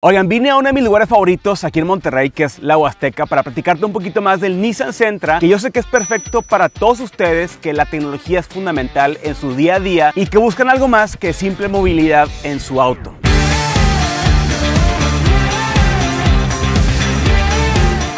Oigan, vine a uno de mis lugares favoritos aquí en Monterrey, que es la Huasteca, para platicarte un poquito más del Nissan Sentra, que yo sé que es perfecto para todos ustedes, que la tecnología es fundamental en su día a día y que buscan algo más que simple movilidad en su auto.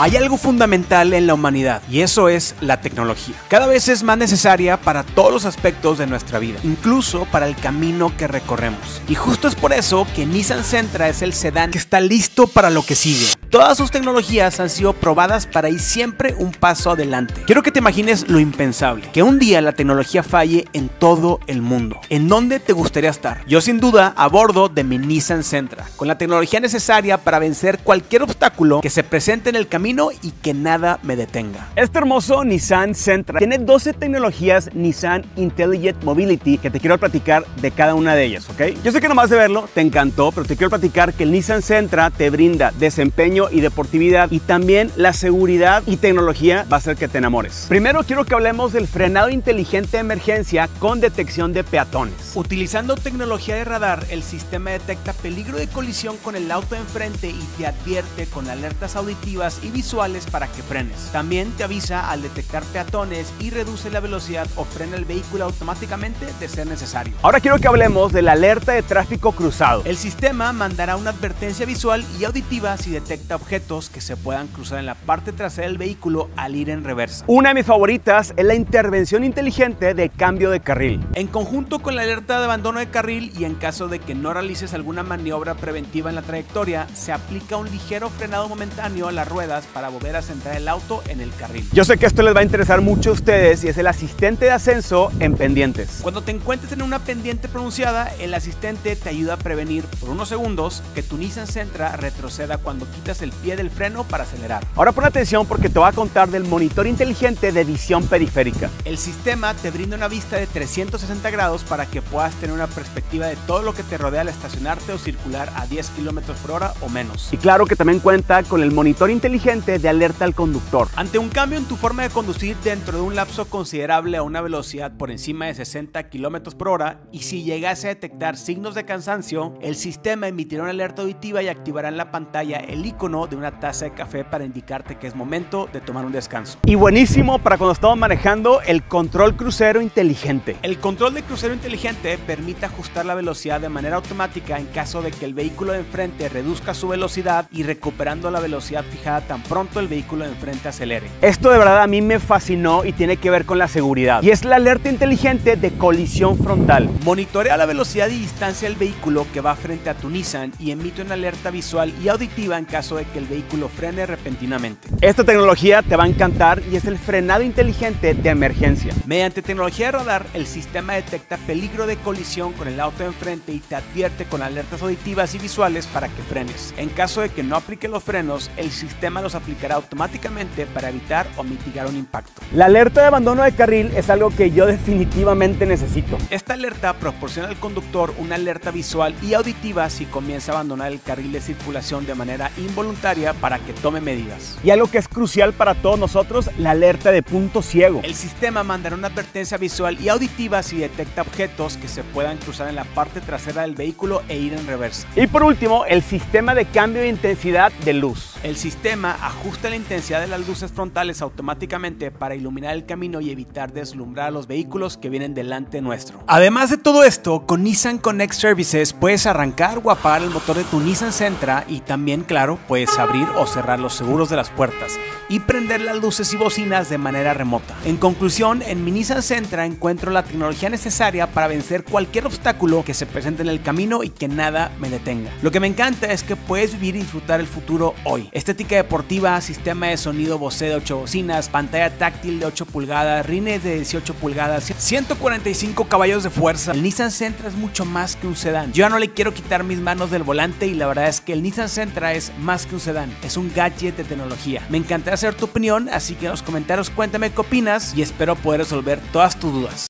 Hay algo fundamental en la humanidad y eso es la tecnología. Cada vez es más necesaria para todos los aspectos de nuestra vida, incluso para el camino que recorremos. Y justo es por eso que Nissan Sentra es el sedán que está listo para lo que sigue. Todas sus tecnologías han sido probadas para ir siempre un paso adelante. Quiero que te imagines lo impensable, que un día la tecnología falle en todo el mundo. ¿En dónde te gustaría estar? Yo sin duda a bordo de mi Nissan Sentra, con la tecnología necesaria para vencer cualquier obstáculo que se presente en el camino y que nada me detenga. Este hermoso Nissan Sentra tiene 12 tecnologías Nissan Intelligent Mobility que te quiero platicar de cada una de ellas, ¿ok? Yo sé que nomás de verlo te encantó, pero te quiero platicar que el Nissan Sentra te brinda desempeño y deportividad y también la seguridad y tecnología va a hacer que te enamores. Primero quiero que hablemos del frenado inteligente de emergencia con detección de peatones. Utilizando tecnología de radar, el sistema detecta peligro de colisión con el auto enfrente y te advierte con alertas auditivas y visuales para que frenes. También te avisa al detectar peatones y reduce la velocidad o frena el vehículo automáticamente de ser necesario. Ahora quiero que hablemos de la alerta de tráfico cruzado. El sistema mandará una advertencia visual y auditiva si detecta objetos que se puedan cruzar en la parte trasera del vehículo al ir en reversa. Una de mis favoritas es la intervención inteligente de cambio de carril. En conjunto con la alerta de abandono de carril y en caso de que no realices alguna maniobra preventiva en la trayectoria, se aplica un ligero frenado momentáneo a las ruedas para volver a centrar el auto en el carril. Yo sé que esto les va a interesar mucho a ustedes y es el asistente de ascenso en pendientes. Cuando te encuentres en una pendiente pronunciada, el asistente te ayuda a prevenir por unos segundos que tu Nissan Sentra retroceda cuando quitas el pie del freno para acelerar. Ahora pon atención porque te voy a contar del monitor inteligente de visión periférica. El sistema te brinda una vista de 360 grados para que puedas tener una perspectiva de todo lo que te rodea al estacionarte o circular a 10 km por hora o menos. Y claro que también cuenta con el monitor inteligente de alerta al conductor. Ante un cambio en tu forma de conducir dentro de un lapso considerable a una velocidad por encima de 60 km por hora y si llegase a detectar signos de cansancio, el sistema emitirá una alerta auditiva y activará en la pantalla el icono de una taza de café para indicarte que es momento de tomar un descanso. Y buenísimo para cuando estamos manejando el control crucero inteligente. El control de crucero inteligente permite ajustar la velocidad de manera automática en caso de que el vehículo de enfrente reduzca su velocidad y recuperando la velocidad fijada tan pronto el vehículo de enfrente acelere. Esto de verdad a mí me fascinó y tiene que ver con la seguridad. Y es la alerta inteligente de colisión frontal. Monitorea la velocidad y distancia del vehículo que va frente a tu Nissan y emite una alerta visual y auditiva en caso de que el vehículo frene repentinamente. Esta tecnología te va a encantar y es el frenado inteligente de emergencia. Mediante tecnología de radar, el sistema detecta peligro de colisión con el auto de enfrente y te advierte con alertas auditivas y visuales para que frenes. En caso de que no aplique los frenos, el sistema los aplicará automáticamente para evitar o mitigar un impacto. La alerta de abandono de carril es algo que yo definitivamente necesito. Esta alerta proporciona al conductor una alerta visual y auditiva si comienza a abandonar el carril de circulación de manera involuntaria para que tome medidas. Y algo que es crucial para todos nosotros, la alerta de punto ciego. El sistema mandará una advertencia visual y auditiva si detecta objetos que se puedan cruzar en la parte trasera del vehículo e ir en reversa. Y por último, el sistema de cambio de intensidad de luz. El sistema ajusta la intensidad de las luces frontales automáticamente para iluminar el camino y evitar deslumbrar a los vehículos que vienen delante nuestro. Además de todo esto, con Nissan Connect Services puedes arrancar o apagar el motor de tu Nissan Sentra y también, claro, puedes abrir o cerrar los seguros de las puertas y prender las luces y bocinas de manera remota. En conclusión, en mi Nissan Sentra encuentro la tecnología necesaria para vencer cualquier obstáculo que se presente en el camino y que nada me detenga. Lo que me encanta es que puedes vivir y disfrutar el futuro hoy. Estética sistema de sonido Bose de 8 bocinas, pantalla táctil de 8 pulgadas, rines de 18 pulgadas, 145 caballos de fuerza. El Nissan Sentra es mucho más que un sedán. Yo ya no le quiero quitar mis manos del volante y la verdad es que el Nissan Sentra es más que un sedán, es un gadget de tecnología. Me encantaría saber tu opinión, así que en los comentarios cuéntame qué opinas y espero poder resolver todas tus dudas.